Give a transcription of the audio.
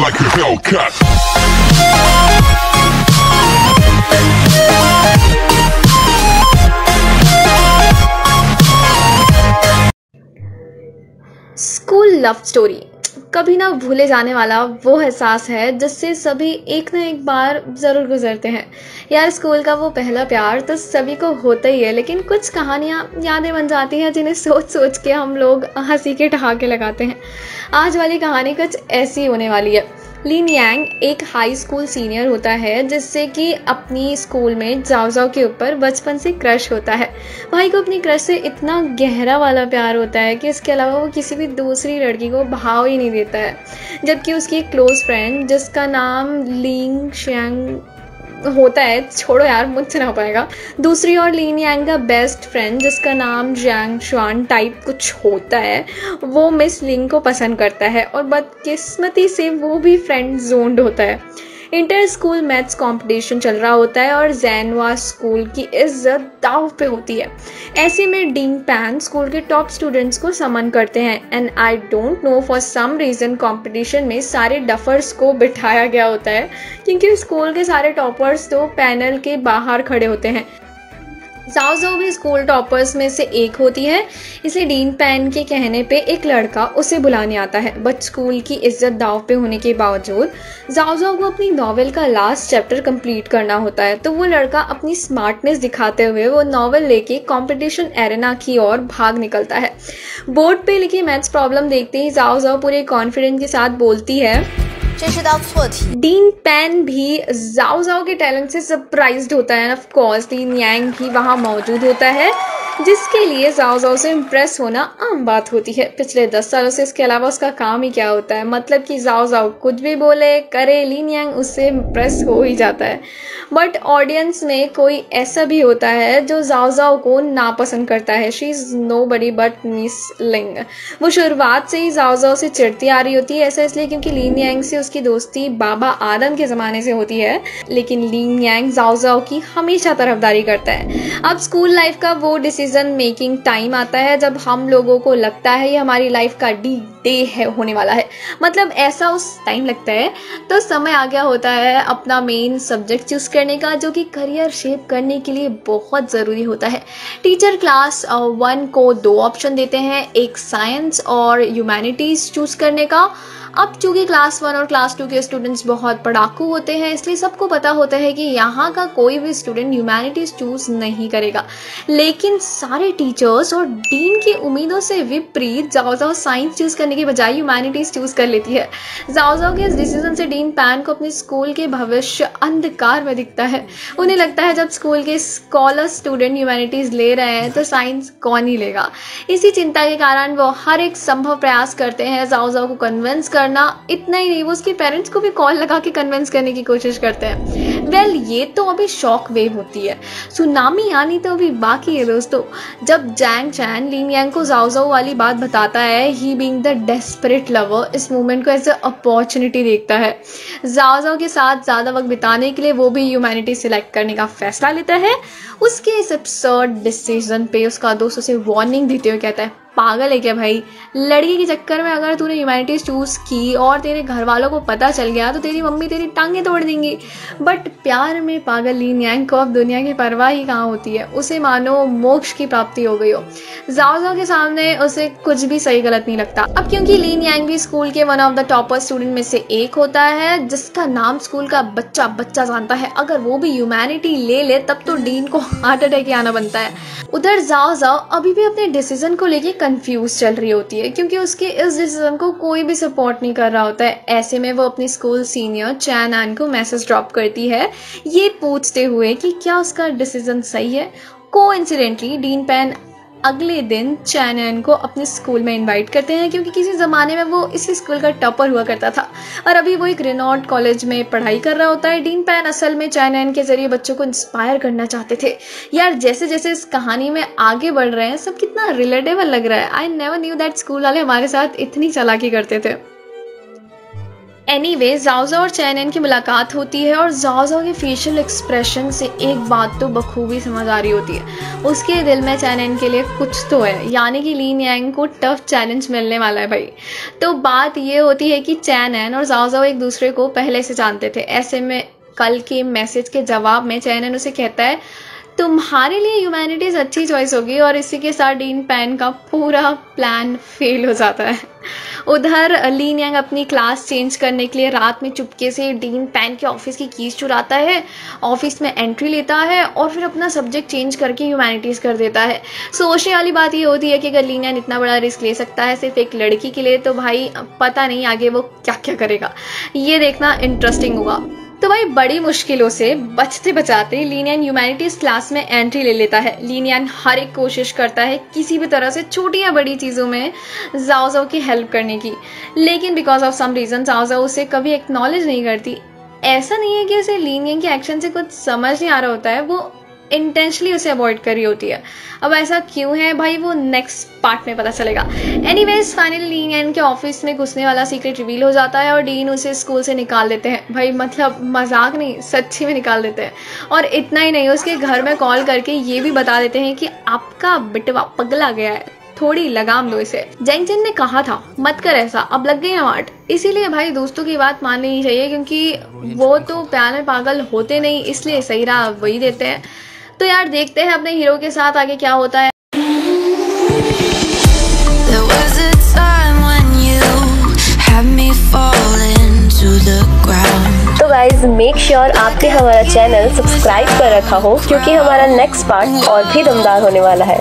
like a Hellcat. School love story कभी ना भूले जाने वाला वो एहसास है जिससे सभी एक ना एक बार ज़रूर गुजरते हैं। यार स्कूल का वो पहला प्यार तो सभी को होता ही है, लेकिन कुछ कहानियाँ यादें बन जाती हैं जिन्हें सोच सोच के हम लोग हँसी के ठहाके लगाते हैं। आज वाली कहानी कुछ ऐसी होने वाली है। लिन यांग एक हाई स्कूल सीनियर होता है, जिससे कि अपनी स्कूल में जाओ जाओ के ऊपर बचपन से क्रश होता है। भाई को अपनी क्रश से इतना गहरा वाला प्यार होता है कि इसके अलावा वो किसी भी दूसरी लड़की को भाव ही नहीं देता है। जबकि उसकी एक क्लोज फ्रेंड जिसका नाम लिंग शेंग होता है, छोड़ो यार, मुझसे ना हो पाएगा। दूसरी ओर लीन यांग का बेस्ट फ्रेंड जिसका नाम जैंग शुआन टाइप कुछ होता है, वो मिस लिंग को पसंद करता है और बदकिस्मती से वो भी फ्रेंड जोन्ड होता है। इंटर स्कूल मैथ्स कंपटीशन चल रहा होता है और जैनवा स्कूल की इज़्ज़त दाव पे होती है। ऐसे में डीन पैन स्कूल के टॉप स्टूडेंट्स को समन करते हैं। And I don't know for some reason competition में सारे डफर्स को बिठाया गया होता है, क्योंकि स्कूल के सारे टॉपर्स तो पैनल के बाहर खड़े होते हैं। जाओ जाओ भी स्कूल टॉपर्स में से एक होती है। इसे डीन पैन के कहने पे एक लड़का उसे बुलाने आता है बट स्कूल की इज़्ज़त दाव पे होने के बावजूद जाओ जाओ को अपनी नॉवेल का लास्ट चैप्टर कंप्लीट करना होता है। तो वो लड़का अपनी स्मार्टनेस दिखाते हुए वो नॉवेल लेके कंपटीशन एरेना की ओर भाग निकलता है। बोर्ड पे लिखी मैथ्स प्रॉब्लम देखते ही जाओ जाओ पूरे कॉन्फिडेंस के साथ बोलती है जाओ जाओ के टैलेंट से सरप्राइज़ होता है भी वहाँ मौजूद होता है, जिसके लिए जाओ जाओ से इम्प्रेस होना आम बात होती है। पिछले दस सालों से इसके अलावा उसका काम ही क्या होता है? मतलब कि जाओ जाओ कुछ भी बोले, करे लीन यांग उससे इम्प्रेस हो ही जाता है। बट ऑडियंस में कोई ऐसा भी होता है जो जाओ जाओ को नापसंद करता है। She is nobody but Miss Ling वो शुरुआत से ही जाओ जाओ से चिड़ती आ रही होती है, ऐसा इसलिए क्योंकि लीन यांग से उसकी दोस्ती बाबा आदम के ज़माने से होती है। लेकिन लीन यांग जाओ जाओ की हमेशा तरफदारी करता है। अब स्कूल लाइफ का वो डिसीज़न मेकिंग टाइम आता है, जब हम लोगों को लगता है ये हमारी लाइफ का डी डे है, होने वाला है। मतलब ऐसा उस टाइम लगता है। तो समय आ गया होता है अपना मेन सब्जेक्ट चूज़ करने का, जो कि करियर शेप करने के लिए बहुत ज़रूरी होता है। टीचर क्लास वन को दो ऑप्शन देते हैं, एक साइंस और ह्यूमैनिटीज़ चूज़ करने का। अब चूँकि क्लास वन और क्लास टू के स्टूडेंट्स बहुत पढ़ाकू होते हैं, इसलिए सबको पता होता है कि यहाँ का कोई भी स्टूडेंट ह्यूमैनिटीज़ चूज़ नहीं करेगा। लेकिन सारे टीचर्स और डीन की उम्मीदों से विपरीत जाओ जाओ साइंस चूज़ करने के बजाय ह्यूमैनिटीज़ चूज़ कर लेती है। जाओ जाओ के इस डिसीज़न से डीन पैन को अपने स्कूल के भविष्य अंधकार में दिखता है। उन्हें लगता है जब स्कूल के स्कॉलर स्टूडेंट ह्यूमैनिटीज़ ले रहे हैं तो साइंस कौन ही लेगा। इसी चिंता के कारण वो हर एक संभव प्रयास करते हैं जाओ जाओ को कन्विंस करना इतना ही नहीं वो उसके पेरेंट्स को भी कॉल लगा के कन्विंस करने की कोशिश करते हैं। वेल well, ये तो अभी शॉक वेव होती है। सुनामी आनी तो अभी बाकी है दोस्तों। जब जैंग चैन लिन यांग को जाओ जाओ वाली बात बताता है he being the desperate lover इस मूवमेंट को एज अ अपॉर्चुनिटी देखता है। जाओ जाओ के साथ ज़्यादा वक्त बिताने के लिए वो भी ह्यूमैनिटी सिलेक्ट करने का फैसला लेता है। उसके इस एब्सर्ड डिसीज़न पे उसका दोस्त उसे वार्निंग देते हुए कहता है पागल है क्या भाई? लड़की के चक्कर में अगर तूने ह्यूमैनिटीज़ चूज़ की और तेरे घर वालों को पता चल गया तो तेरी मम्मी तेरी टांगें तोड़ देंगी। बट प्यार में पागल लीन यांग को अब दुनिया की परवाह ही कहाँ होती है? उसे मानो मोक्ष की प्राप्ति हो गई हो। जाओ जाओ के सामने उसे कुछ भी सही गलत नहीं लगता। अब क्योंकि लीन यांग भी स्कूल के one of the topper student में से एक होता है, जिसका नाम स्कूल का बच्चा बच्चा जानता है, अगर वो भी ह्यूमैनिटी ले ले, तब तो डीन को हार्ट अटैक आना बनता है। उधर जाओ जाओ अभी भी अपने डिसीज़न को लेके कंफ्यूज चल रही होती है, क्योंकि उसके इस डिसीज़न को कोई भी सपोर्ट नहीं कर रहा होता है। ऐसे में वो अपनी स्कूल सीनियर चैन आन को मैसेज ड्रॉप करती है। ये पूछते हुए कि क्या उसका डिसीज़न सही है? को इंसिडेंटली डीन पैन अगले दिन चैनन को अपने स्कूल में इनवाइट करते हैं, क्योंकि किसी ज़माने में वो इसी स्कूल का टॉपर हुआ करता था। और अभी वो एक रिनॉर्ड कॉलेज में पढ़ाई कर रहा होता है। डीन पैन असल में चैनन के ज़रिए बच्चों को इंस्पायर करना चाहते थे। यार जैसे जैसे इस कहानी में आगे बढ़ रहे हैं, सब कितना रिलेटेबल लग रहा है। I never knew that school वाले हमारे साथ इतनी चालाकी करते थे। एनी वे जाओजा और चैनन की मुलाकात होती है और जाओजा के फेशियल एक्सप्रेशन से एक बात तो बखूबी समझ आ रही होती है। उसके दिल में चैनन के लिए कुछ तो है। यानी कि लीन यांग को टफ चैलेंज मिलने वाला है भाई। तो बात ये होती है कि चैनन और जाओजा एक दूसरे को पहले से जानते थे। ऐसे में कल के मैसेज के जवाब में चैनन उसे कहता है तुम्हारे लिए ह्यूमैनिटीज़ अच्छी चॉइस होगी और इसी के साथ डीन पैन का पूरा प्लान फेल हो जाता है। उधर लीन यांग अपनी क्लास चेंज करने के लिए रात में चुपके से डीन पैन के ऑफ़िस की कीज चुराता है ऑफ़िस में एंट्री लेता है और फिर अपना सब्जेक्ट चेंज करके ह्यूमैनिटीज़ कर देता है। सोचने वाली बात ये होती है कि अगर लीन यांग इतना बड़ा रिस्क ले सकता है सिर्फ़ एक लड़की के लिए तो भाई, पता नहीं आगे वो क्या क्या करेगा। ये देखना इंटरेस्टिंग होगा। तो भाई बड़ी मुश्किलों से बचते बचाते लीनियन ह्यूमैनिटीज क्लास में एंट्री ले लेता है। लीनियन हर एक कोशिश करता है किसी भी तरह से छोटी या बड़ी चीज़ों में जाओ जाओ की हेल्प करने की। लेकिन बिकॉज़ ऑफ़ सम रीज़न जाओ जाओ उसे कभी एक्नॉलेज नहीं करती। ऐसा नहीं है कि उसे लीनियन के एक्शन से कुछ समझ नहीं आ रहा होता है, वो इंटेंशली उसे अवॉइड कर रही होती है। अब ऐसा क्यों है भाई? वो नेक्स्ट पार्ट में पता चलेगा। एनी वेज फाइनली लीन के ऑफ़िस में घुसने वाला सीक्रेट रिवील हो जाता है और डीन उसे स्कूल से निकाल देते हैं। भाई मतलब मज़ाक नहीं, सच्ची में निकाल देते हैं। और इतना ही नहीं, उसके घर में कॉल करके ये भी बता देते हैं कि आपका बिटवा पगला गया है। थोड़ी लगाम लो इसे। जेंगचन ने कहा था, मत कर ऐसा, अब लग गई वाट इसीलिए भाई, दोस्तों की बात माननी चाहिए क्योंकि वो तो प्यार में पागल होते नहीं, इसलिए सही राह वही देते हैं। तो यार देखते हैं अपने हीरो के साथ आगे क्या होता है। तो गाइज़ मेक श्योर आपने हमारा चैनल सब्सक्राइब कर रखा हो क्योंकि हमारा नेक्स्ट पार्ट और भी दमदार होने वाला है।